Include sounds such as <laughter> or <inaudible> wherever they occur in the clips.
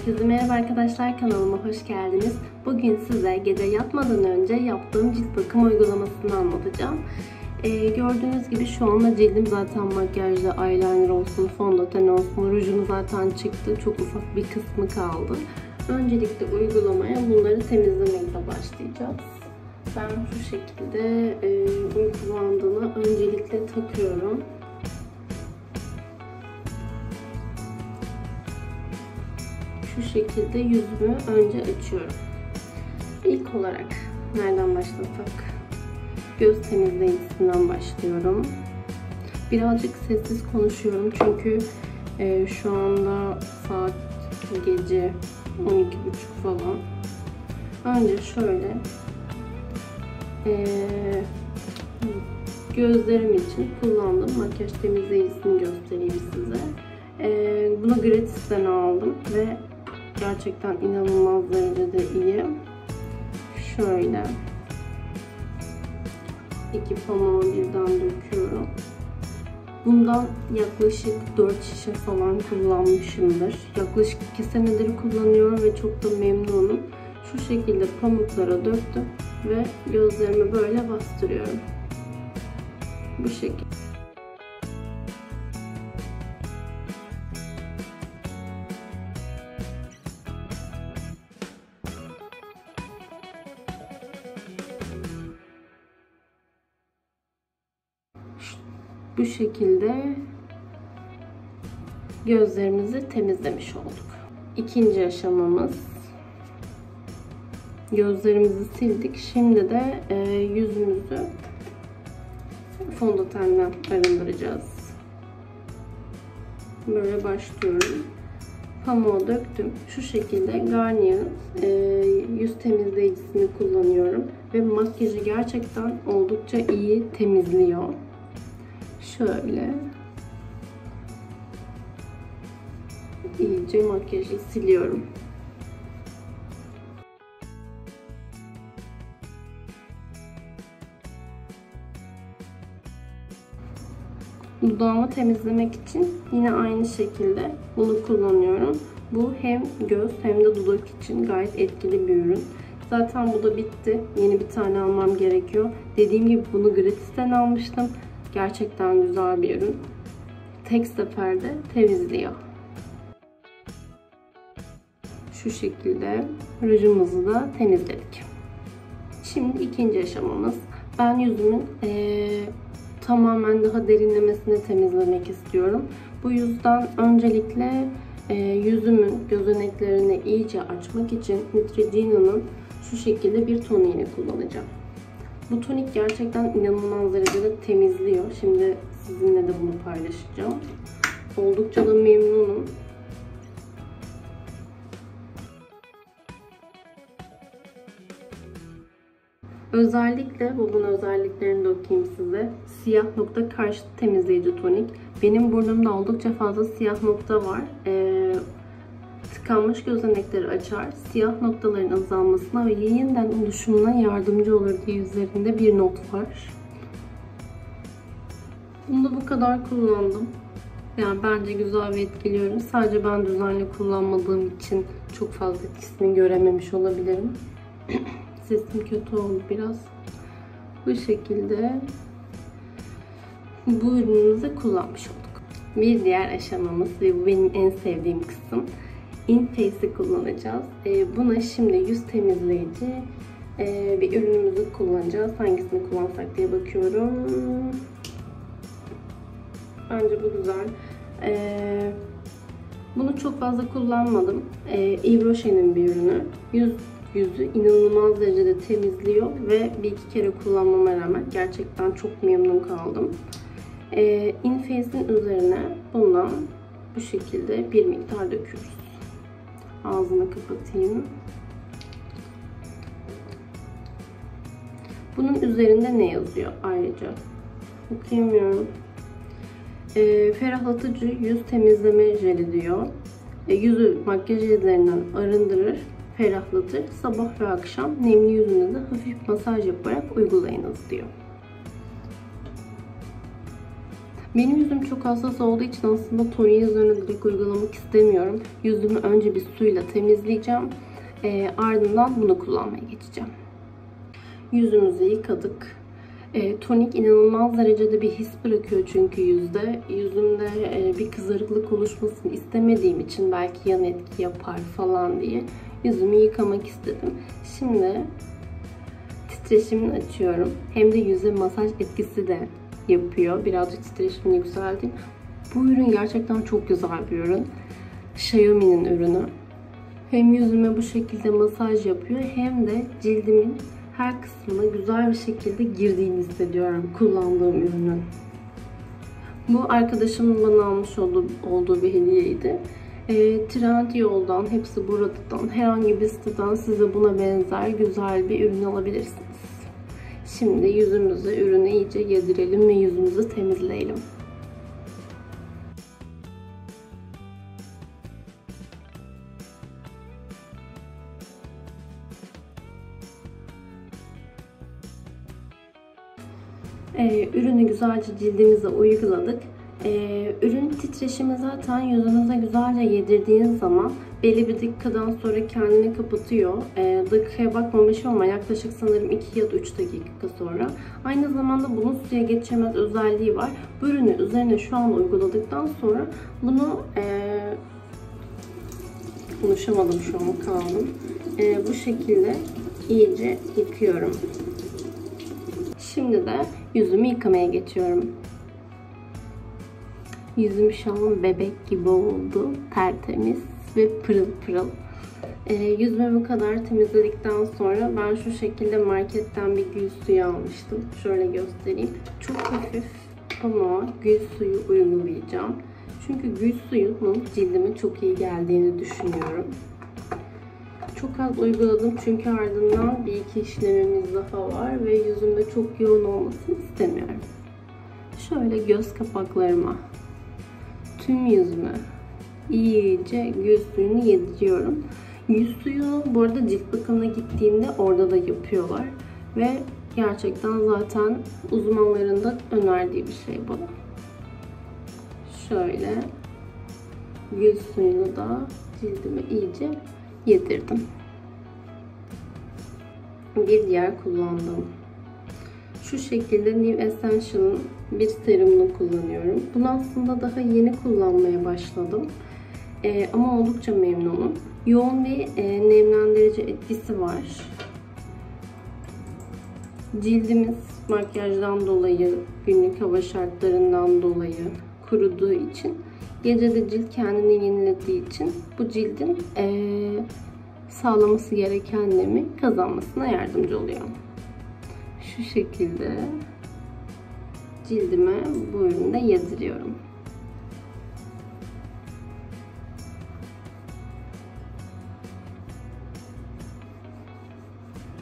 Herkese merhaba arkadaşlar kanalıma hoş geldiniz. Bugün size gece yatmadan önce yaptığım cilt bakım uygulamasını anlatacağım. Ee, gördüğünüz gibi şu anda cildim zaten makyajda eyeliner olsun, fondöten olsun, rujum zaten çıktı. Çok ufak bir kısmı kaldı. Öncelikle uygulamaya bunları temizlemekle başlayacağız. Ben şu şekilde e, uygulandığını öncelikle takıyorum. Şu şekilde yüzümü önce açıyorum. İlk olarak nereden başlasak? Göz temizleyicisinden başlıyorum. Birazcık sessiz konuşuyorum çünkü e, şu anda saat gece 12.30 falan. Önce şöyle e, gözlerim için kullandığım makyaj temizleyicisini göstereyim size. E, bunu gratis'ten aldım ve Gerçekten inanılmaz derecede iyi. Şöyle. iki pamuğu birden döküyorum. Bundan yaklaşık 4 şişe falan kullanmışımdır. Yaklaşık 2 senedir kullanıyorum ve çok da memnunum. Şu şekilde pamuklara döktüm ve gözlerimi böyle bastırıyorum. Bu şekilde. Bu şekilde gözlerimizi temizlemiş olduk. İkinci aşamamız gözlerimizi sildik. Şimdi de e, yüzümüzü fondötenden arındıracağız. Böyle başlıyorum. Pamuğu döktüm. Şu şekilde Garnier'ın e, yüz temizleyicisini kullanıyorum. Ve makyajı gerçekten oldukça iyi temizliyor şöyle iyice makyajı siliyorum. Dudağımı temizlemek için yine aynı şekilde bunu kullanıyorum. Bu hem göz hem de dudak için gayet etkili bir ürün. Zaten bu da bitti. Yeni bir tane almam gerekiyor. Dediğim gibi bunu gratisten almıştım. Gerçekten güzel bir ürün. Tek seferde temizliyor. Şu şekilde rujumuzu da temizledik. Şimdi ikinci aşamamız. Ben yüzümün ee, tamamen daha derinlemesine temizlemek istiyorum. Bu yüzden öncelikle e, yüzümün gözeneklerini iyice açmak için Neutrogena'nın şu şekilde bir toniğini kullanacağım. Bu tonik gerçekten inanılmaz derecede temizliyor. Şimdi sizinle de bunu paylaşacağım. Oldukça da memnunum. Özellikle bunun özelliklerini de okuyayım size. Siyah nokta karşı temizleyici tonik. Benim burnumda oldukça fazla siyah nokta var. Ee, tıkanmış gözenekleri açar, siyah noktaların azalmasına ve yeniden oluşumuna yardımcı olur diye üzerinde bir not var. Bunu da bu kadar kullandım. Yani bence güzel ve etkiliyorum. Sadece ben düzenli kullanmadığım için çok fazla etkisini görememiş olabilirim. <clears throat> Sesim kötü oldu biraz. Bu şekilde bu ürünümüzü kullanmış olduk. Bir diğer aşamamız ve bu benim en sevdiğim kısım InFace'i kullanacağız. E, buna şimdi yüz temizleyici e, bir ürünümüzü kullanacağız. Hangisini kullansak diye bakıyorum. Bence bu güzel. E, bunu çok fazla kullanmadım. E, Yves Rocher'in bir ürünü. Yüz yüzü inanılmaz derecede temizliyor ve bir iki kere kullanmama rağmen gerçekten çok memnun kaldım. InFace'in üzerine bundan bu şekilde bir miktar döküyoruz. Ağzını kapatayım. Bunun üzerinde ne yazıyor ayrıca? Okuyamıyorum. E, ferahlatıcı yüz temizleme jeli diyor. E, yüzü makyaj izlerinden arındırır, ferahlatır. Sabah ve akşam nemli yüzünüze hafif masaj yaparak uygulayınız diyor. Benim yüzüm çok hassas olduğu için aslında toniği üzerine direkt uygulamak istemiyorum. Yüzümü önce bir suyla temizleyeceğim. E, ardından bunu kullanmaya geçeceğim. Yüzümüzü yıkadık. E, tonik inanılmaz derecede bir his bırakıyor çünkü yüzde. Yüzümde e, bir kızarıklık oluşmasını istemediğim için belki yan etki yapar falan diye yüzümü yıkamak istedim. Şimdi titreşimini açıyorum. Hem de yüze masaj etkisi de yapıyor. Birazcık titreşimini yükselteyim. Bu ürün gerçekten çok güzel bir ürün. Xiaomi'nin ürünü. Hem yüzüme bu şekilde masaj yapıyor hem de cildimin her kısmına güzel bir şekilde girdiğini hissediyorum kullandığım ürünün. Bu arkadaşımın bana almış olduğu, olduğu bir hediyeydi. E, Trendyol'dan, hepsi buradan, herhangi bir siteden size buna benzer güzel bir ürün alabilirsiniz. Şimdi yüzümüzü ürünü iyice yedirelim ve yüzümüzü temizleyelim. Ee, ürünü güzelce cildimize uyguladık. Ee, ürün titreşimi zaten yüzünüze güzelce yedirdiğiniz zaman belli bir dakikadan sonra kendini kapatıyor. Ee, dakikaya bakmamışım ama yaklaşık sanırım 2 ya da 3 dakika sonra. Aynı zamanda bunun suya geçemez özelliği var. Bu ürünü üzerine şu an uyguladıktan sonra bunu e, konuşamadım şu an kaldım. E, bu şekilde iyice yıkıyorum. Şimdi de yüzümü yıkamaya geçiyorum. Yüzüm şu an bebek gibi oldu. Tertemiz ve pırıl pırıl. E, yüzümü bu kadar temizledikten sonra ben şu şekilde marketten bir gül suyu almıştım. Şöyle göstereyim. Çok hafif ama gül suyu uygulayacağım. Çünkü gül suyunun cildime çok iyi geldiğini düşünüyorum. Çok az uyguladım çünkü ardından bir iki işlemimiz daha var ve yüzümde çok yoğun olmasını istemiyorum. Şöyle göz kapaklarıma, tüm yüzüme iyice göz suyunu yediriyorum. Yüz suyu bu arada cilt bakımına gittiğimde orada da yapıyorlar. Ve gerçekten zaten uzmanların da önerdiği bir şey bu. Şöyle gül suyunu da cildime iyice yedirdim. Bir diğer kullandığım şu şekilde New Essential'ın bir serumunu kullanıyorum. Bunu aslında daha yeni kullanmaya başladım. Ee, ama oldukça memnunum. Yoğun bir e, nemlendirici etkisi var. Cildimiz makyajdan dolayı, günlük hava şartlarından dolayı kuruduğu için gece de cilt kendini yenilediği için bu cildin e, sağlaması gereken nemi kazanmasına yardımcı oluyor. Şu şekilde cildime bu ürünü de yediriyorum.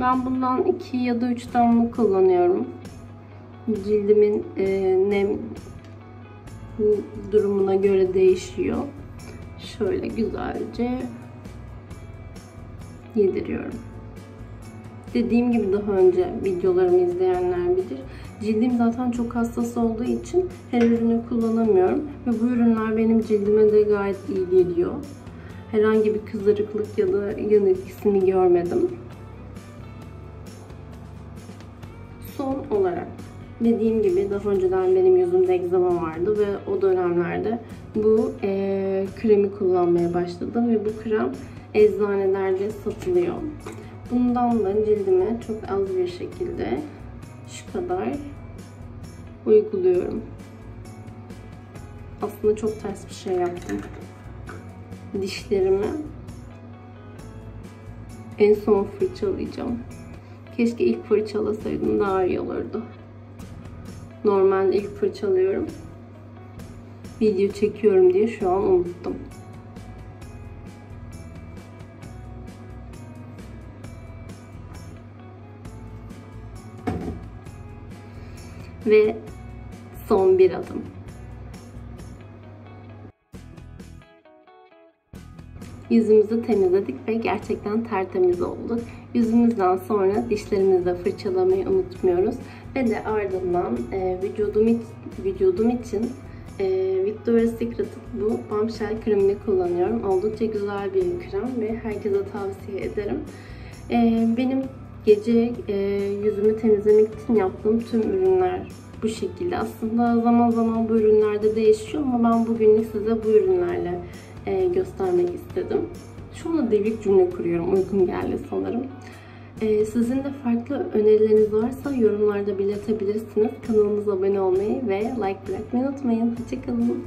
Ben bundan 2 ya da 3 damla kullanıyorum. Cildimin e, nem durumuna göre değişiyor. Şöyle güzelce yediriyorum. Dediğim gibi daha önce videolarımı izleyenler bilir. Cildim zaten çok hassas olduğu için her ürünü kullanamıyorum. Ve bu ürünler benim cildime de gayet iyi geliyor. Herhangi bir kızarıklık ya da yan etkisini görmedim. Son olarak dediğim gibi daha önceden benim yüzümde egzama vardı ve o dönemlerde bu e, kremi kullanmaya başladım ve bu krem eczanelerde satılıyor. Bundan da cildime çok az bir şekilde şu kadar uyguluyorum. Aslında çok ters bir şey yaptım. Dişlerimi en son fırçalayacağım. Keşke ilk fırçalasaydım daha iyi olurdu. Normal ilk fırçalıyorum. Video çekiyorum diye şu an unuttum. Ve son bir adım. yüzümüzü temizledik ve gerçekten tertemiz olduk. Yüzümüzden sonra dişlerimizi de fırçalamayı unutmuyoruz. Ve de ardından e, vücudum, vücudum için e, Victoria's Secret'ın bu bombshell kremini kullanıyorum. Oldukça güzel bir krem ve herkese tavsiye ederim. E, benim gece e, yüzümü temizlemek için yaptığım tüm ürünler bu şekilde. Aslında zaman zaman bu ürünlerde değişiyor ama ben bugünlük size bu ürünlerle e, göstermek istedim. Şu anda devrik cümle kuruyorum. Uygun geldi sanırım. E, sizin de farklı önerileriniz varsa yorumlarda belirtebilirsiniz. Kanalımıza abone olmayı ve like bırakmayı unutmayın. Hoşçakalın.